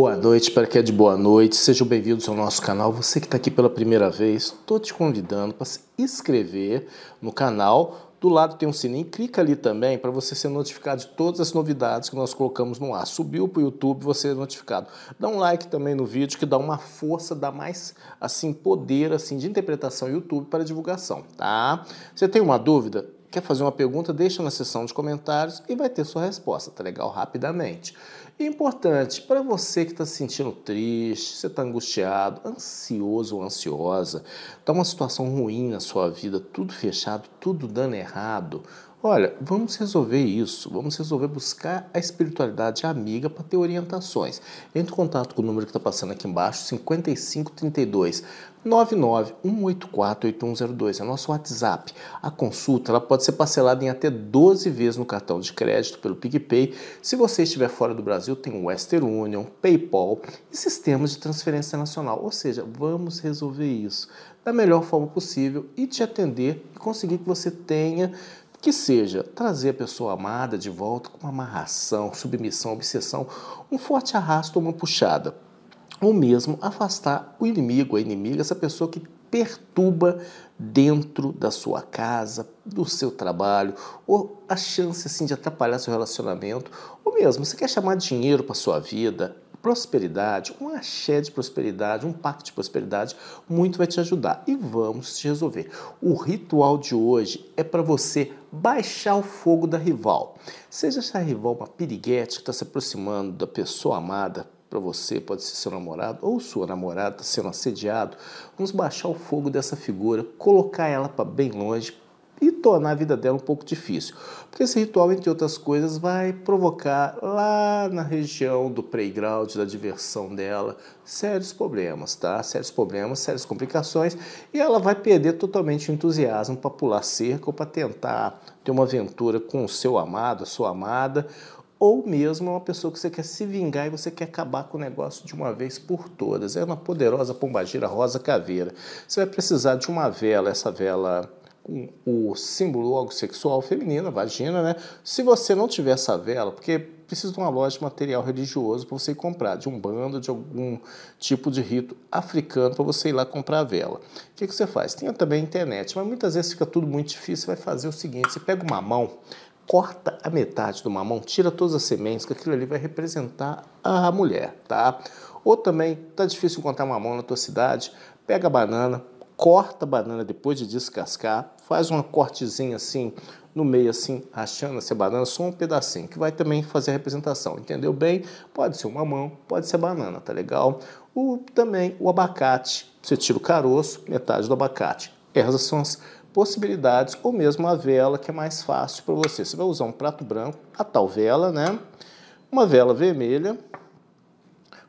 Boa noite para quem é de boa noite, sejam bem-vindos ao nosso canal. Você que está aqui pela primeira vez, estou te convidando para se inscrever no canal. Do lado tem um sininho, clica ali também para você ser notificado de todas as novidades que nós colocamos no ar. Subiu para o YouTube, você é notificado. Dá um like também no vídeo que dá uma força, dá mais assim poder assim de interpretação YouTube para divulgação, tá? Você tem uma dúvida? Quer fazer uma pergunta? Deixa na seção de comentários e vai ter sua resposta, tá legal? Rapidamente. Importante, para você que está se sentindo triste, você está angustiado, ansioso ou ansiosa, está uma situação ruim na sua vida, tudo fechado, tudo dando errado, Olha, vamos resolver isso, vamos resolver buscar a espiritualidade amiga para ter orientações. Entre em contato com o número que está passando aqui embaixo, 5532 991848102, é nosso WhatsApp. A consulta ela pode ser parcelada em até 12 vezes no cartão de crédito pelo PicPay. Se você estiver fora do Brasil, tem o Western Union, PayPal e sistemas de transferência nacional. Ou seja, vamos resolver isso da melhor forma possível e te atender e conseguir que você tenha que seja trazer a pessoa amada de volta com uma amarração, submissão, obsessão, um forte arrasto ou uma puxada. Ou mesmo afastar o inimigo, a inimiga, essa pessoa que perturba dentro da sua casa, do seu trabalho, ou a chance assim de atrapalhar seu relacionamento, ou mesmo você quer chamar dinheiro para sua vida, prosperidade, um axé de prosperidade, um pacto de prosperidade, muito vai te ajudar e vamos te resolver. O ritual de hoje é para você baixar o fogo da rival. Seja essa rival uma piriguete que está se aproximando da pessoa amada, para você, pode ser seu namorado ou sua namorada está sendo assediado, vamos baixar o fogo dessa figura, colocar ela para bem longe, e tornar a vida dela um pouco difícil. Porque esse ritual, entre outras coisas, vai provocar lá na região do playground, da diversão dela, sérios problemas, tá? Sérios problemas, sérias complicações, e ela vai perder totalmente o entusiasmo para pular cerca ou para tentar ter uma aventura com o seu amado, a sua amada, ou mesmo uma pessoa que você quer se vingar e você quer acabar com o negócio de uma vez por todas. É uma poderosa pombagira rosa caveira. Você vai precisar de uma vela, essa vela o símbolo órgão sexual feminino, a vagina, né? Se você não tiver essa vela, porque precisa de uma loja de material religioso para você ir comprar, de um bando, de algum tipo de rito africano para você ir lá comprar a vela. O que, que você faz? Tem também a internet, mas muitas vezes fica tudo muito difícil. Você vai fazer o seguinte: você pega uma mão, corta a metade do mamão, tira todas as sementes, que aquilo ali vai representar a mulher, tá? Ou também, tá difícil encontrar mamão na tua cidade, pega a banana, corta a banana depois de descascar, faz uma cortezinha assim no meio assim, rachando essa banana, só um pedacinho, que vai também fazer a representação, entendeu bem? Pode ser uma mão, pode ser banana, tá legal? O, também o abacate, você tira o caroço, metade do abacate. Essas são as possibilidades, ou mesmo a vela, que é mais fácil para você. Você vai usar um prato branco, a tal vela, né? Uma vela vermelha,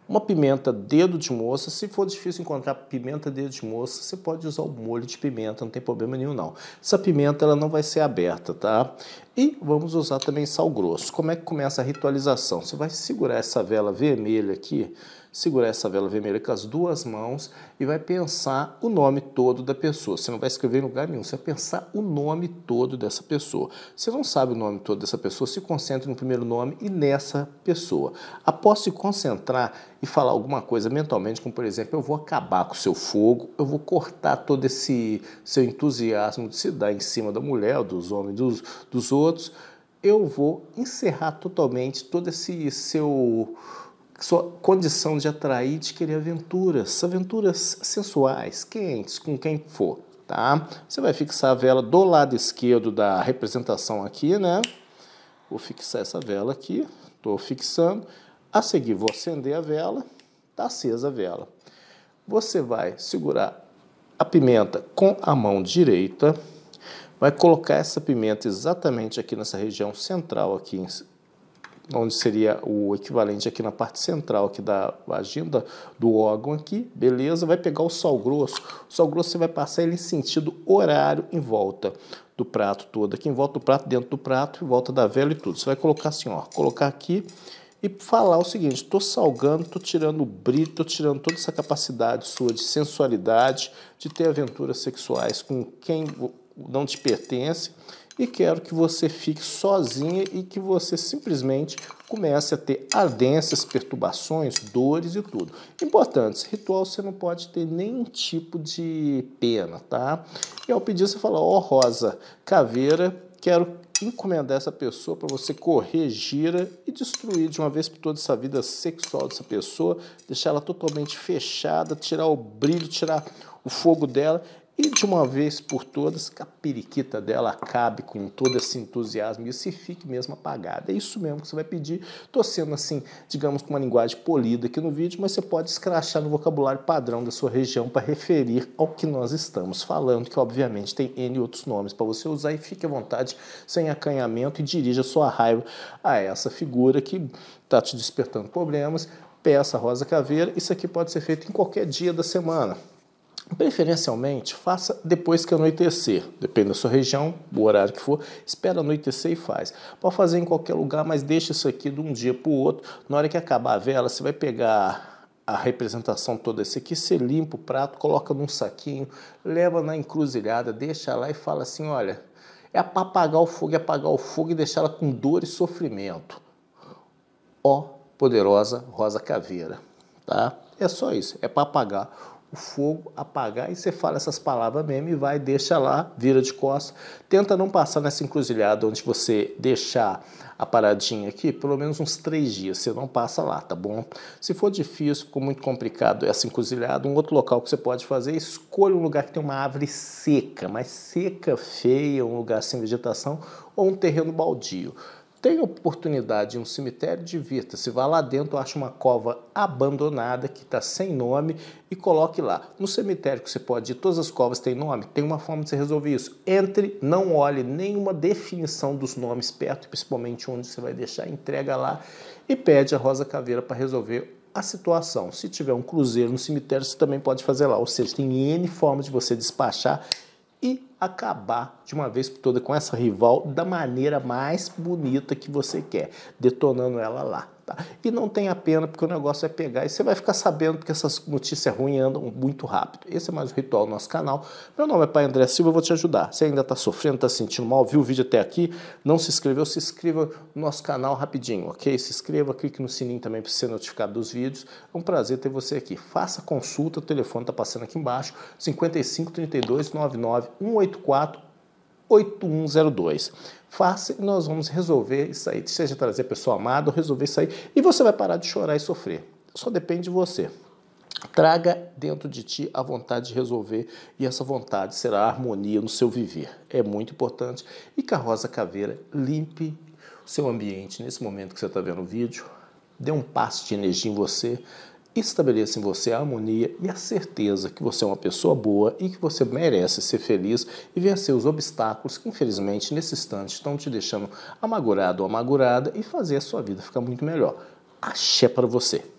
uma pimenta dedo de moça, se for difícil encontrar pimenta dedo de moça, você pode usar o molho de pimenta, não tem problema nenhum não. Essa pimenta ela não vai ser aberta, tá? E vamos usar também sal grosso. Como é que começa a ritualização? Você vai segurar essa vela vermelha aqui, segurar essa vela vermelha com as duas mãos e vai pensar o nome todo da pessoa. Você não vai escrever em lugar nenhum, você vai pensar o nome todo dessa pessoa. Você não sabe o nome todo dessa pessoa, se concentre no primeiro nome e nessa pessoa. Após se concentrar e falar alguma coisa mentalmente, como por exemplo, eu vou acabar com o seu fogo, eu vou cortar todo esse seu entusiasmo de se dar em cima da mulher, dos homens, dos, dos outros, eu vou encerrar totalmente todo esse seu sua condição de atrair, de querer aventuras, aventuras sensuais, quentes, com quem for, tá? Você vai fixar a vela do lado esquerdo da representação aqui, né? Vou fixar essa vela aqui, estou fixando. A seguir, vou acender a vela, está acesa a vela. Você vai segurar a pimenta com a mão direita, vai colocar essa pimenta exatamente aqui nessa região central aqui onde seria o equivalente aqui na parte central aqui da vagina do órgão aqui, beleza? Vai pegar o sal grosso, o sal grosso você vai passar ele em sentido horário em volta do prato todo, aqui em volta do prato, dentro do prato, em volta da vela e tudo. Você vai colocar assim, ó, colocar aqui e falar o seguinte: estou salgando, estou tirando o brilho, estou tirando toda essa capacidade sua de sensualidade, de ter aventuras sexuais com quem não te pertence e quero que você fique sozinha e que você simplesmente comece a ter ardências, perturbações, dores e tudo. Importante, ritual você não pode ter nenhum tipo de pena, tá? E ao pedir você fala, ó oh, Rosa Caveira, quero encomendar essa pessoa para você correr, gira e destruir de uma vez por todas essa vida sexual dessa pessoa, deixar ela totalmente fechada, tirar o brilho, tirar o fogo dela e de uma vez por todas que a periquita dela acabe com todo esse entusiasmo e se fique mesmo apagada. É isso mesmo que você vai pedir. Estou sendo assim, digamos, com uma linguagem polida aqui no vídeo, mas você pode escrachar no vocabulário padrão da sua região para referir ao que nós estamos falando, que obviamente tem N outros nomes para você usar e fique à vontade, sem acanhamento e dirija sua raiva a essa figura que está te despertando problemas. Peça Rosa Caveira, isso aqui pode ser feito em qualquer dia da semana. Preferencialmente, faça depois que anoitecer. Depende da sua região, o horário que for, espera anoitecer e faz. Pode fazer em qualquer lugar, mas deixa isso aqui de um dia para o outro. Na hora que acabar a vela, você vai pegar a representação toda esse aqui, você limpa o prato, coloca num saquinho, leva na encruzilhada, deixa lá e fala assim, olha, é para apagar o fogo, é apagar o fogo e deixar ela com dor e sofrimento. Ó poderosa rosa caveira, tá? É só isso, é para apagar o fogo, apagar, e você fala essas palavras mesmo e vai, deixa lá, vira de costas. Tenta não passar nessa encruzilhada onde você deixar a paradinha aqui, pelo menos uns três dias, você não passa lá, tá bom? Se for difícil, ficou muito complicado essa encruzilhada, um outro local que você pode fazer, escolha um lugar que tem uma árvore seca, mas seca, feia, um lugar sem vegetação, ou um terreno baldio. Tem oportunidade em um cemitério, divirta-se, vá lá dentro, acha uma cova abandonada que está sem nome e coloque lá. No cemitério que você pode ir, todas as covas têm nome, tem uma forma de você resolver isso. Entre, não olhe nenhuma definição dos nomes perto, principalmente onde você vai deixar, entrega lá e pede a Rosa Caveira para resolver a situação. Se tiver um cruzeiro no cemitério, você também pode fazer lá. Ou seja, tem N formas de você despachar e acabar de uma vez por todas com essa rival da maneira mais bonita que você quer, detonando ela lá. Tá? E não tenha pena, porque o negócio é pegar e você vai ficar sabendo que essas notícias ruins andam muito rápido. Esse é mais um ritual do nosso canal. Meu nome é Pai André Silva, eu vou te ajudar. Se ainda está sofrendo, está sentindo mal, viu o vídeo até aqui, não se inscreveu, se inscreva no nosso canal rapidinho, ok? Se inscreva, clique no sininho também para ser notificado dos vídeos. É um prazer ter você aqui. Faça consulta, o telefone está passando aqui embaixo, 55 32 99 184 8102. Faça e nós vamos resolver isso aí, seja trazer pessoa amada ou resolver isso aí, e você vai parar de chorar e sofrer. Só depende de você. Traga dentro de ti a vontade de resolver e essa vontade será a harmonia no seu viver. É muito importante. E Carrosa Caveira, limpe o seu ambiente nesse momento que você está vendo o vídeo. Dê um passo de energia em você, estabeleça em você a harmonia e a certeza que você é uma pessoa boa e que você merece ser feliz e vencer os obstáculos que, infelizmente, nesse instante estão te deixando amargurado ou amargurada e fazer a sua vida ficar muito melhor. Axé para você!